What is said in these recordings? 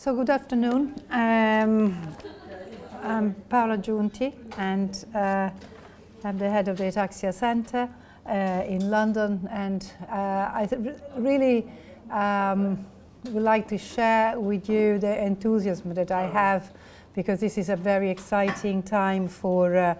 So good afternoon. Um, I'm Paola Giunti and uh, I'm the head of the Ataxia Center uh, in London and uh, I really um, would like to share with you the enthusiasm that I have because this is a very exciting time for uh,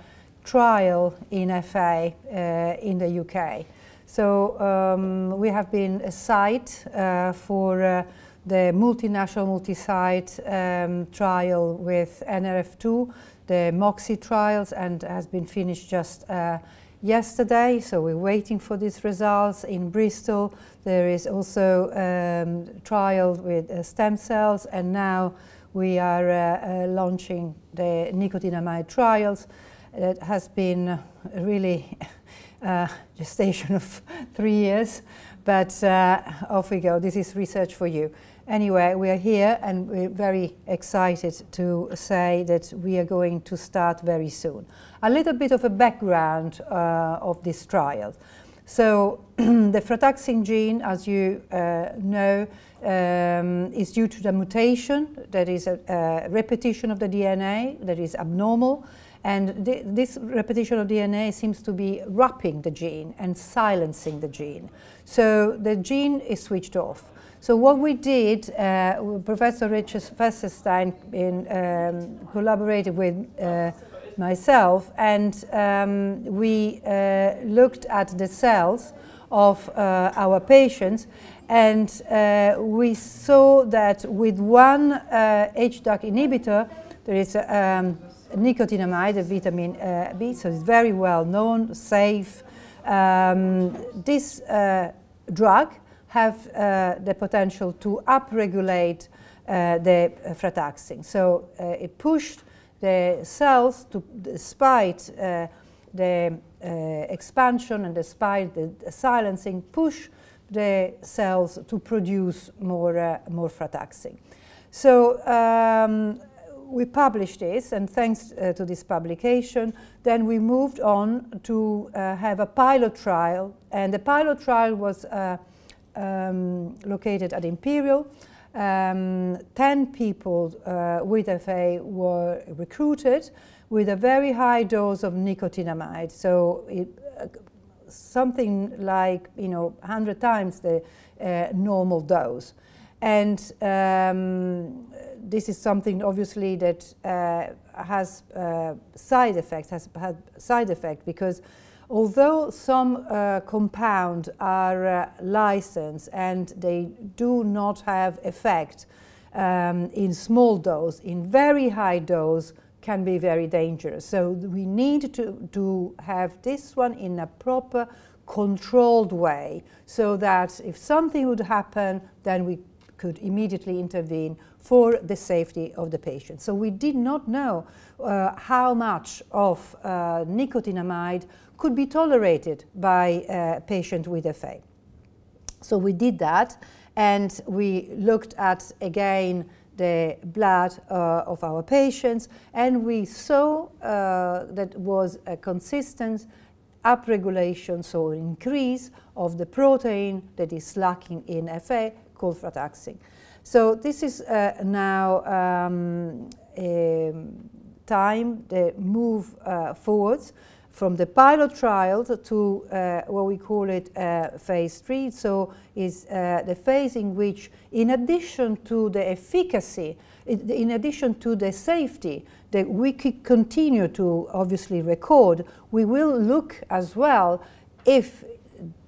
trial in FA uh, in the UK. So um, we have been a site uh, for the multinational multi-site um, trial with NRF2, the MOXIE trials, and has been finished just uh, yesterday. So we're waiting for these results. In Bristol, there is also um, trial with uh, stem cells, and now we are uh, uh launching the nicotinamide trials. It has been really a gestation of three years, but uh, off we go. This is research for you anyway, we are here and we're very excited to say that we are going to start very soon. A little bit of a background uh, of this trial. So the frataxin gene, as you uh, know, um, is due to the mutation, that is a, a, repetition of the DNA that is abnormal, and th this repetition of DNA seems to be wrapping the gene and silencing the gene. So the gene is switched off. So what we did, uh, Professor Richard Festenstein um, collaborated with uh, myself and um, we uh, looked at the cells of uh, our patients and uh, we saw that with one HDAC uh, inhibitor, there is a, um, nicotinamide, a vitamin B, so it's very well known, safe. Um, this drug have uh, the potential to upregulate uh, the frataxin. So uh, it pushed the cells to, despite uh, the uh, expansion and despite the silencing, push the cells to produce more, uh, more frataxin. So um, we published this, and thanks uh, to this publication, then we moved on to uh, have a pilot trial, and the pilot trial was uh, um, located at Imperial. Um, 10 people uh, with FA were recruited with a very high dose of nicotinamide. So it, uh, something like, you know, 100 times the uh, normal dose. And um, this is something obviously that uh, has uh, side effects, has had side effect because Although some uh, compounds are uh, licensed and they do not have effect um, in small dose, in very high dose can be very dangerous. So we need to, to have this one in a proper controlled way so that if something would happen, then we could immediately intervene for the safety of the patient. So we did not know uh, how much of uh, nicotinamide could be tolerated by a patient with FA. So we did that and we looked at again the blood uh, of our patients and we saw uh, that was a consistent upregulation, so increase of the protein that is lacking in FA called frataxin. So this is uh, now um, time, the move uh, forwards from the pilot trial to uh, what we call it uh, phase three. So is uh, the phase in which, in addition to the efficacy, in addition to the safety that we could continue to obviously record, we will look as well if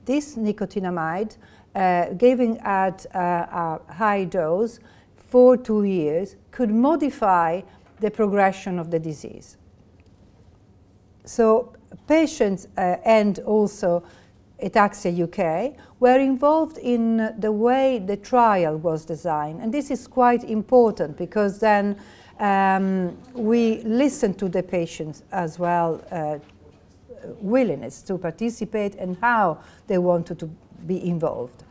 this nicotinamide uh, given at a high dose for two years could modify the progression of the disease. So patients uh, and also Ataxia UK were involved in the way the trial was designed. And this is quite important because then um, we listen to the patients as well, uh, willingness to participate and how they wanted to be involved.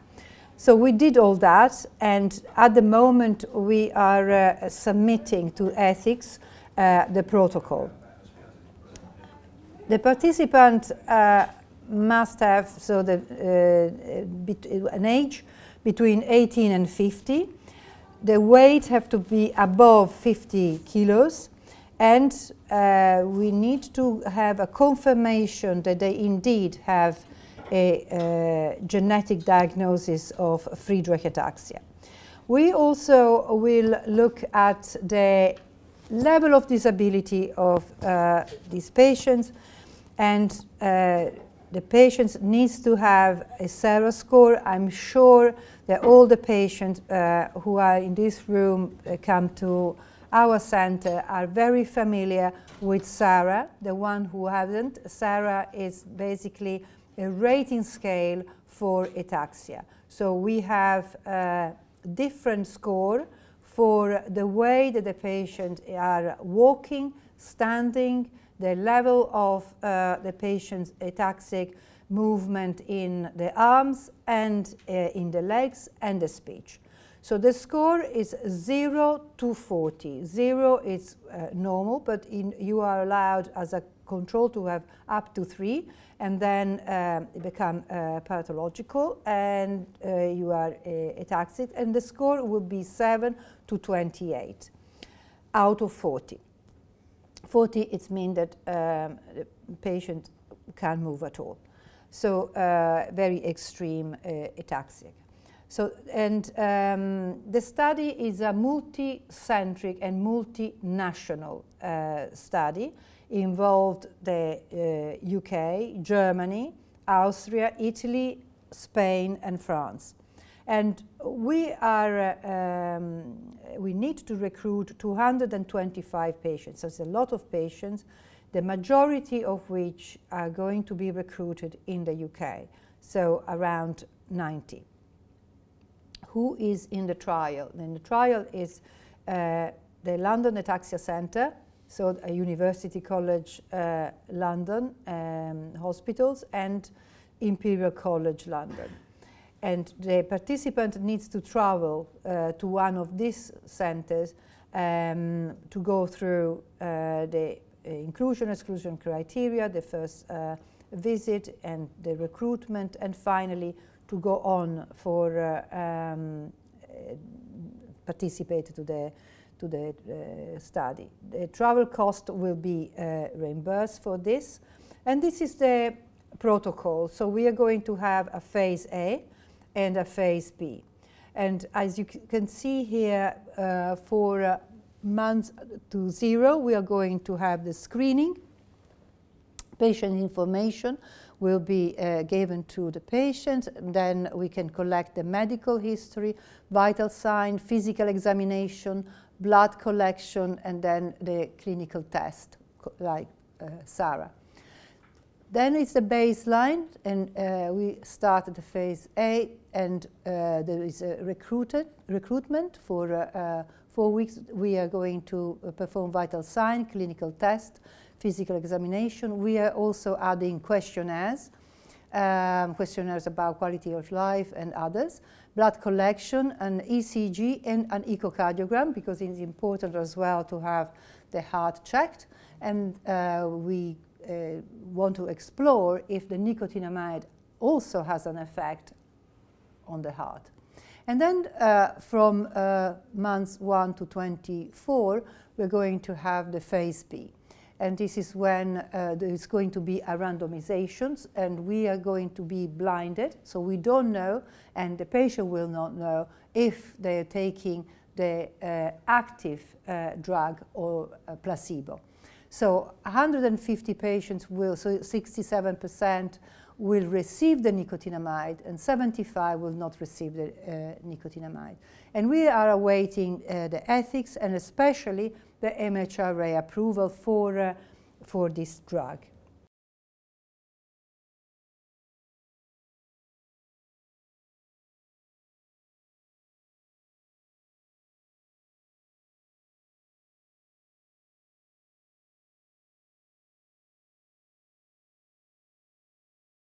So we did all that, and at the moment we are uh, submitting to ethics uh, the protocol. The participant uh, must have so the, uh, an age between 18 and 50. the weight have to be above 50 kilos and uh, we need to have a confirmation that they indeed have a uh, genetic diagnosis of Friedreich ataxia. We also will look at the level of disability of uh, these patients and uh, the patient needs to have a SARA score. I'm sure that all the patients uh, who are in this room uh, come to our center are very familiar with SARA. The one who hasn't, SARA is basically a rating scale for ataxia. So we have a different score for the way that the patient are walking, standing, the level of uh, the patient's ataxic movement in the arms and uh, in the legs and the speech. So the score is 0 to 40. 0 is uh, normal, but in, you are allowed as a control to have up to 3, and then um, become uh, pathological, and uh, you are uh, ataxic, and the score will be 7 to 28 out of 40. 40, it means that um, the patient can't move at all. So uh, very extreme uh, ataxic. So, and um, the study is a multi-centric and multinational uh, study. Involved the uh, UK, Germany, Austria, Italy, Spain, and France. And we are, uh, um, we need to recruit 225 patients. So it's a lot of patients, the majority of which are going to be recruited in the UK. So around 90 who is in the trial. And the trial is uh, the London Ataxia Centre, so University College uh, London um, hospitals and Imperial College London. And the participant needs to travel uh, to one of these centres um, to go through uh, the inclusion exclusion criteria, the first uh, visit and the recruitment, and finally to go on for uh, um, participate to the to the uh, study. The travel cost will be reimbursed for this, and this is the protocol. So we are going to have a phase A and a phase B. And as you can see here, uh, for uh, months to zero, we are going to have the screening, patient information, will be uh, given to the patient. Then we can collect the medical history, vital sign, physical examination, blood collection, and then the clinical test, like uh, SARA. Then it's the baseline, and uh, we started the phase A, and uh, there is a recruited, recruitment for uh, uh, four weeks. We are going to perform vital sign, clinical test, physical examination. We are also adding questionnaires, um, questionnaires about quality of life and others, blood collection, an ECG and an echocardiogram because it's important as well to have the heart checked. And uh, we uh, want to explore if the nicotinamide also has an effect on the heart. And then uh, from uh, months 1 to 24, we're going to have the phase B and this is when uh, there is going to be a randomizations and we are going to be blinded so we don't know and the patient will not know if they're taking the uh, active uh, drug or placebo. So 150 patients will, so 67% will receive the nicotinamide and 75 will not receive the uh, nicotinamide. And we are awaiting uh, the ethics and especially the MHRA approval for, uh, for this drug.